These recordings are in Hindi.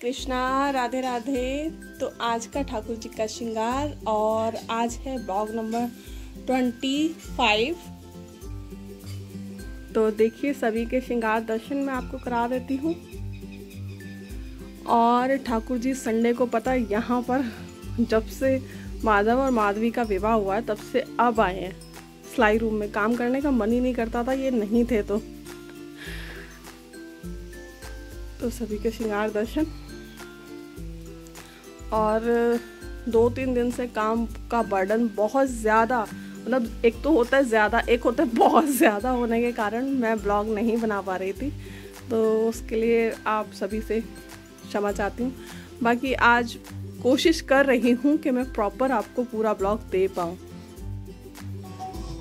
कृष्णा, राधे राधे। तो आज का ठाकुर जी का श्रृंगार और आज है ब्लॉग नंबर ट्वेंटी फाइव। तो देखिए सभी के श्रृंगार दर्शन मैं आपको करा देती हूँ। और ठाकुर जी संडे को पता यहाँ पर जब से माधव और माधवी का विवाह हुआ है, तब से अब आए हैं। सिलाई रूम में काम करने का मन ही नहीं करता था, ये नहीं थे तो। तो सभी के श्रृंगार दर्शन। और दो तीन दिन से काम का बर्डन बहुत ज़्यादा मतलब एक तो होता है ज़्यादा, एक होता है बहुत ज़्यादा होने के कारण मैं ब्लॉग नहीं बना पा रही थी। तो उसके लिए आप सभी से क्षमा चाहती हूँ। बाकी आज कोशिश कर रही हूँ कि मैं प्रॉपर आपको पूरा ब्लॉग दे पाऊँ।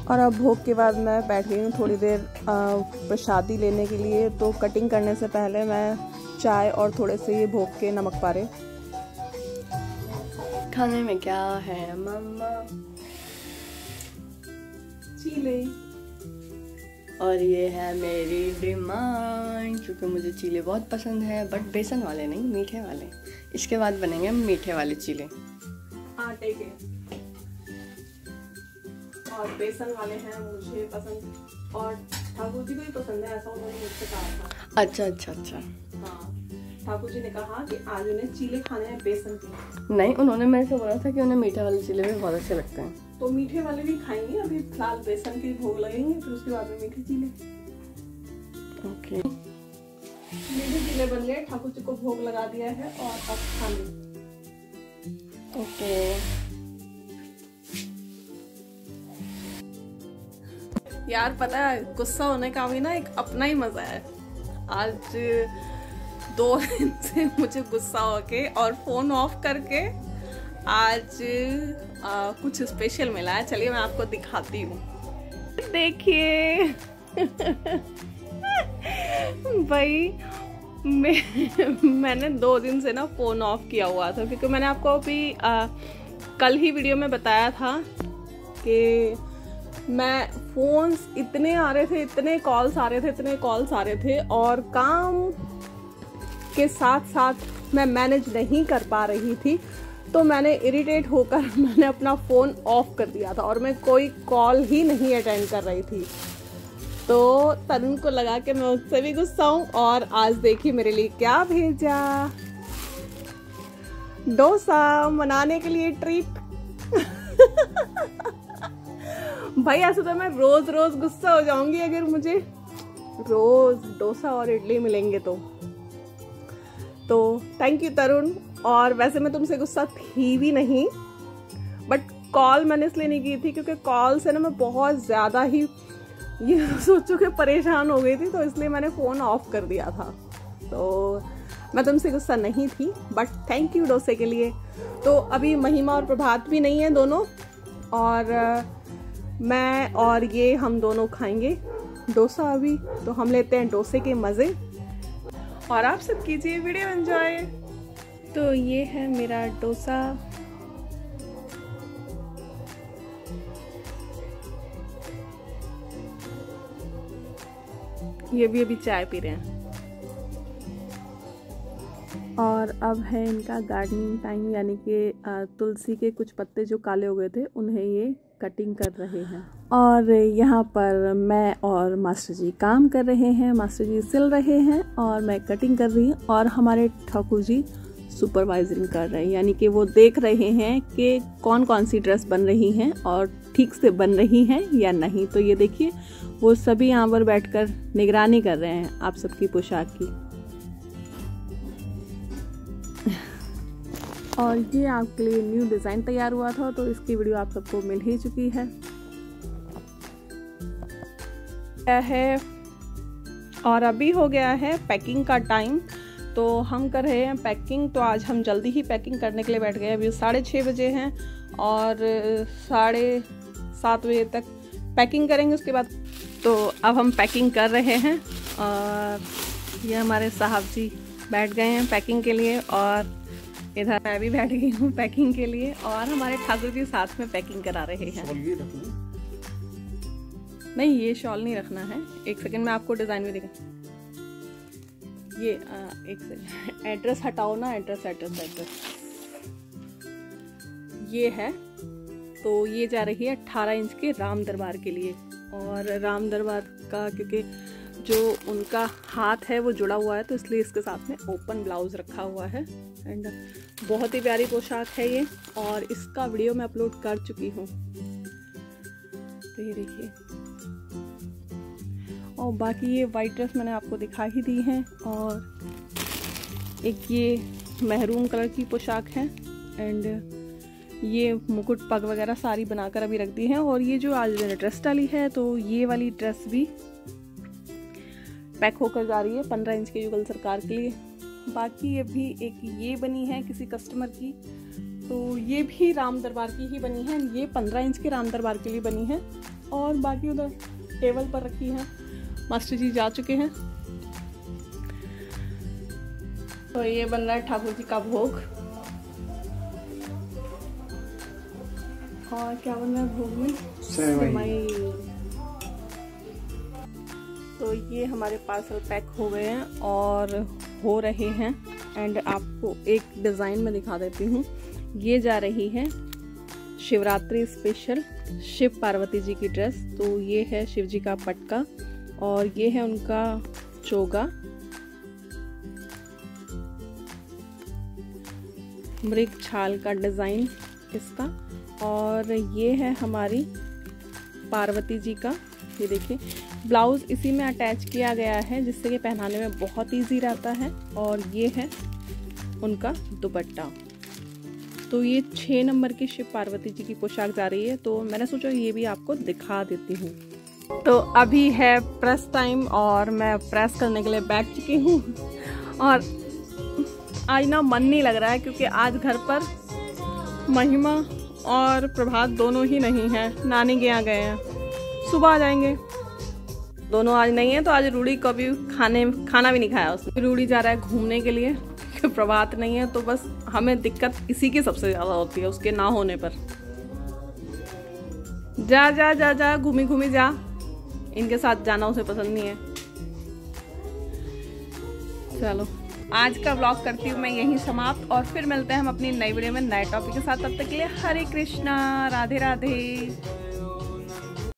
और अब भोग के बाद मैं बैठ गई हूँ थोड़ी देर प्रसादी लेने के लिए। तो कटिंग करने से पहले मैं चाय और थोड़े से ये भोग के नमक पारे। खाने में क्या है मम्मा? चीले। और ये है मेरी डिमांड क्योंकि मुझे चीले बहुत पसंद है बट बेसन वाले नहीं मीठे वाले। इसके बाद बनेंगे मीठे वाले चीले। आटे के। और बेसन वाले हैं मुझे पसंद। और ठाकुर जी को ही पसंद है ऐसा उन्होंने मुझसे कहा था। अच्छा अच्छा अच्छा। हाँ ठाकुर जी ने कहा कि आज उन्हें चीले खाने हैं बेसन के। नहीं उन्होंने मेरे से बोला था कि उन्हें मीठे वाले चीले भी बहुत अच्छे लगते हैं। तो मीठे वाले भी खाएँगे अभी फ़िलहाल बेसन के भोग लगेंगे फिर उसके बाद में मीठे चीले। ओके। मीठे चीले बन गए ठाकुर जी को भोग लगा दिया है और अब खाने ओके यार पता है गुस्सा होने का भी ना एक अपना ही मज़ा है। आज दो दिन से मुझे गुस्सा होके और फ़ोन ऑफ़ करके आज आ, कुछ स्पेशल मिला है। चलिए मैं आपको दिखाती हूँ। देखिए। भाई मैं मैंने दो दिन से ना फ़ोन ऑफ़ किया हुआ था क्योंकि मैंने आपको अभी आ, कल ही वीडियो में बताया था कि मैं फ़ोन्स इतने आ रहे थे इतने कॉल्स आ रहे थे इतने कॉल्स आ रहे थे और काम के साथ साथ मैं मैनेज नहीं कर पा रही थी तो मैंने इरिटेट होकर मैंने अपना फ़ोन ऑफ़ कर दिया था और मैं कोई कॉल ही नहीं अटेंड कर रही थी। तो तरुण को लगा कि मैं उससे भी गुस्सा हूँ और आज देखिए मेरे लिए क्या भेजा। डोसा मनाने के लिए ट्रीट। भाई, ऐसा तो मैं रोज रोज गुस्सा हो जाऊँगी अगर मुझे रोज डोसा और इडली मिलेंगे तो। तो थैंक यू तरुण, और वैसे मैं तुमसे गुस्सा थी भी नहीं बट कॉल मैंने इसलिए नहीं की थी क्योंकि कॉल से ना मैं बहुत ज़्यादा ही ये सोचो कि परेशान हो गई थी तो इसलिए मैंने फ़ोन ऑफ़ कर दिया था। तो मैं तुमसे गुस्सा नहीं थी बट थैंक यू डोसे के लिए। तो अभी महिमा और प्रभात भी नहीं है दोनों, और मैं और ये हम दोनों खाएँगे डोसा अभी। तो हम लेते हैं डोसे के मज़े। और आप सब कीजिए वीडियो एंजॉय। तो ये है मेरा डोसा। ये भी अभी चाय पी रहे हैं। और अब है इनका गार्डनिंग टाइम यानी कि तुलसी के कुछ पत्ते जो काले हो गए थे, उन्हें ये कटिंग कर रहे हैं। और यहाँ पर मैं और मास्टर जी काम कर रहे हैं, मास्टर जी सिल रहे हैं, और मैं कटिंग कर रही हूँ, और हमारे ठाकुर जी सुपरवाइजरिंग कर रहे हैं। यानी कि वो देख रहे हैं कि कौन कौन सी ड्रेस बन रही हैं, और ठीक से बन रही हैं या नहीं। तो ये देखिए वो सभी यहाँ पर बैठकर निगरानी कर रहे हैं आप सबकी पोशाक की। और ये आपके लिए न्यू डिज़ाइन तैयार हुआ था तो इसकी वीडियो आप सबको मिल ही चुकी है। है और अभी हो गया है पैकिंग का टाइम तो हम कर रहे हैं पैकिंग तो आज हम जल्दी ही पैकिंग करने के लिए बैठ गए अभी साढ़े छः बजे हैं और साढ़े सात बजे तक पैकिंग करेंगे उसके बाद। तो अब हम पैकिंग कर रहे हैं और ये हमारे साहब जी बैठ गए हैं पैकिंग के लिए और इधर मैं भी बैठ गई हूँ पैकिंग के लिए और हमारे ठाकुर जी साथ में पैकिंग करा रहे हैं। नहीं ये शॉल नहीं रखना है। एक सेकंड में आपको डिज़ाइन भी दिखा ये आ, एक सेकंड एड्रेस हटाओ ना एड्रेस एड्रेस एड्रेस। ये है तो ये जा रही है अट्ठारह इंच के राम दरबार के लिए। और राम दरबार का क्योंकि जो उनका हाथ है, वो जुड़ा हुआ है तो इसलिए इसके साथ में ओपन ब्लाउज रखा हुआ है। एंड बहुत ही प्यारी पोशाक है ये, और इसका वीडियो मैं अपलोड कर चुकी हूँ। तो ये देखिए। और बाकी ये वाइट ड्रेस मैंने आपको दिखा ही दी है, और एक ये महरूम कलर की पोशाक है। एंड ये मुकुट पग वगैरह सारी बनाकर अभी रख दी है और ये जो आज मैंने ड्रेस डाली है तो ये वाली ड्रेस भी पैक होकर जा रही है पंद्रह इंच के युगल सरकार के लिए। बाकी ये भी एक ये बनी है किसी कस्टमर की तो ये भी राम दरबार की ही बनी है। ये पंद्रह इंच के राम दरबार के लिए बनी है और बाकी उधर टेबल पर रखी है। मास्टर जी जा चुके हैं। तो ये बन रहा है ठाकुर जी का भोग। और क्या बन रहा है भोग में सेवई तो ये हमारे पार्सल पैक हो गए हैं और हो रहे हैं एंड आपको एक डिज़ाइन में दिखा देती हूँ। ये जा रही है शिवरात्रि स्पेशल शिव पार्वती जी की ड्रेस तो ये है शिव जी का पटका और ये है उनका चोगा। मृग छाल का डिज़ाइन इसका। और ये है हमारी पार्वती जी का, ये देखिए। ब्लाउज़ इसी में अटैच किया गया है, जिससे कि पहनाने में बहुत इजी रहता है और ये है उनका दुपट्टा। तो ये छः नंबर की शिव पार्वती जी की पोशाक जा रही है तो मैंने सोचा ये भी आपको दिखा देती हूँ। तो अभी है प्रेस टाइम और मैं प्रेस करने के लिए बैठ चुकी हूँ। और आज ना मन नहीं लग रहा है, क्योंकि आज घर पर महिमा और प्रभात दोनों ही नहीं है। नानी के यहाँ गए हैं। सुबह आ जाएँगे। दोनों आज नहीं है तो आज रूढ़ी को भी खाने खाना भी नहीं खाया उसने। रूढ़ी जा रहा है घूमने के लिए। प्रभात नहीं है तो बस हमें दिक्कत इसी की सबसे ज़्यादा होती है उसके ना होने पर। जा जा जा जा घूमी घूमी जा। इनके साथ जाना उसे पसंद नहीं है। चलो। आज का ब्लॉग करती हूँ मैं यहीं समाप्त और फिर मिलते हैं हम अपनी नई वीडियो में नए टॉपिक के साथ। तब तक के लिए हरे कृष्णा राधे राधे